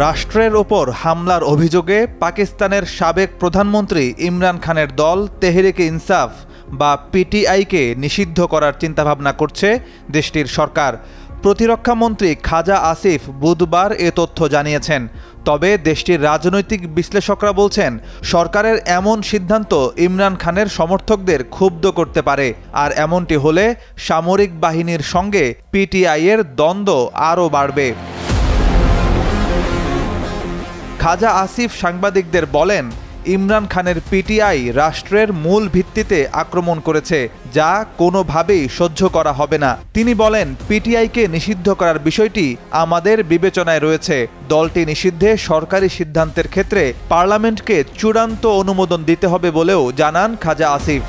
রাষ্ট্রের ওপর হামলার অভিযোগে পাকিস্তানের সাবেক প্রধানমন্ত্রী ইমরান খানের দল তেহরিকে ইনসাফ বা পিটিআইকে নিষিদ্ধ করার চিন্তাভাবনা করছে দেশটির সরকার। প্রতিরক্ষামন্ত্রী খাজা আসিফ বুধবার এ তথ্য জানিয়েছেন। তবে দেশটির রাজনৈতিক বিশ্লেষকরা বলছেন, সরকারের এমন সিদ্ধান্ত ইমরান খানের সমর্থকদের ক্ষুব্ধ করতে পারে। আর এমনটি হলে সামরিক বাহিনীর সঙ্গে পিটিআইয়ের দ্বন্দ্ব আরও বাড়বে। খাজা আসিফ সাংবাদিকদের বলেন, ইমরান খানের পিটিআই রাষ্ট্রের মূল ভিত্তিতে আক্রমণ করেছে, যা কোনোভাবেই সহ্য করা হবে না। তিনি বলেন, পিটিআইকে নিষিদ্ধ করার বিষয়টি আমাদের বিবেচনায় রয়েছে। দলটি নিষিদ্ধে সরকারি সিদ্ধান্তের ক্ষেত্রে পার্লামেন্টকে চূড়ান্ত অনুমোদন দিতে হবে বলেও জানান খাজা আসিফ।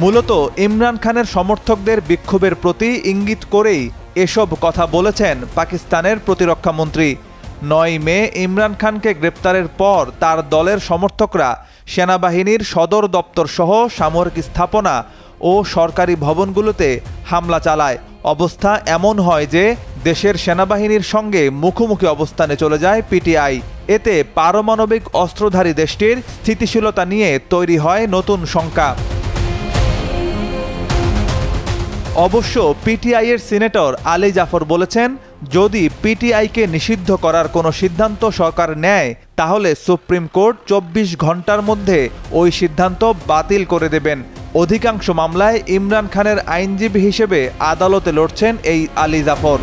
মূলত ইমরান খানের সমর্থকদের বিক্ষোভের প্রতি ইঙ্গিত করেই এসব কথা বলেছেন পাকিস্তানের প্রতিরক্ষামন্ত্রী নয় মে ইমরান খানকে গ্রেপ্তারের পর তার দলের সমর্থকরা সেনাবাহিনীর সদর দপ্তর সহ সামরিক স্থাপনা ও সরকারি ভবনগুলোতে হামলা চালায়। অবস্থা এমন হয় যে দেশের সেনাবাহিনীর সঙ্গে মুখোমুখি অবস্থানে চলে যায় পিটিআই। এতে পারমাণবিক অস্ত্রধারী দেশটির স্থিতিশীলতা নিয়ে তৈরি হয় নতুন শঙ্কা। অবশ্য পিটিআইয়ের সিনেটর আলী জাফর বলেছেন, যদি পিটিআইকে নিষিদ্ধ করার কোনো সিদ্ধান্ত সরকার নেয়, তাহলে সুপ্রিম কোর্ট চব্বিশ ঘণ্টার মধ্যে ওই সিদ্ধান্ত বাতিল করে দেবেন। অধিকাংশ মামলায় ইমরান খানের আইনজীবী হিসেবে আদালতে লড়ছেন এই আলী জাফর।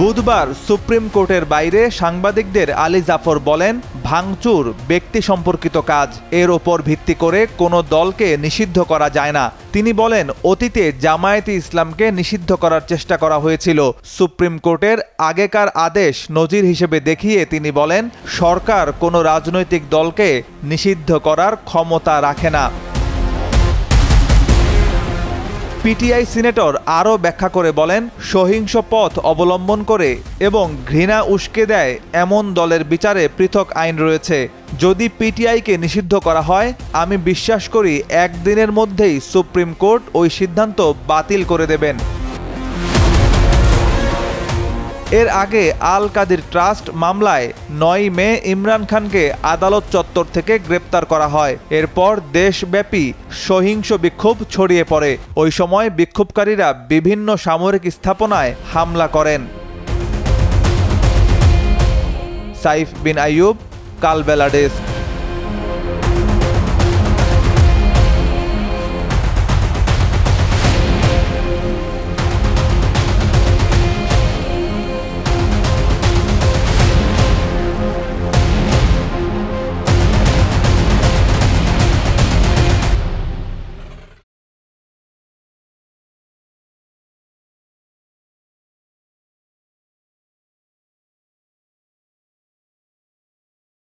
বুধবার সুপ্রিম কোর্টের বাইরে সাংবাদিকদের আলী জাফর বলেন, ভাঙচুর, ব্যক্তি সম্পর্কিত কাজ। এর ওপর ভিত্তি করে কোনো দলকে নিষিদ্ধ করা যায় না। তিনি বলেন, অতীতে জামায়াতে ইসলামকে নিষিদ্ধ করার চেষ্টা করা হয়েছিল। সুপ্রিম কোর্টের আগেকার আদেশ নজির হিসেবে দেখিয়ে তিনি বলেন, সরকার কোনো রাজনৈতিক দলকে নিষিদ্ধ করার ক্ষমতা রাখে না। পিটিআই সিনেটর আরও ব্যাখ্যা করে বলেন, সহিংস পথ অবলম্বন করে এবং ঘৃণা উস্কে দেয় এমন দলের বিচারে পৃথক আইন রয়েছে। যদি পিটিআইকে নিষিদ্ধ করা হয়, আমি বিশ্বাস করি একদিনের মধ্যেই সুপ্রিম কোর্ট ওই সিদ্ধান্ত বাতিল করে দেবেন। এর আগে আল কাদির ট্রাস্ট মামলায় নয় মে ইমরান খানকে আদালত চত্বর থেকে গ্রেপ্তার করা হয়। এরপর দেশব্যাপী সহিংস বিক্ষোভ ছড়িয়ে পড়ে। ওই সময় বিক্ষোভকারীরা বিভিন্ন সামরিক স্থাপনায় হামলা করেন। সাইফ বিন আইয়ুব, কালবেলা ডেস্ক।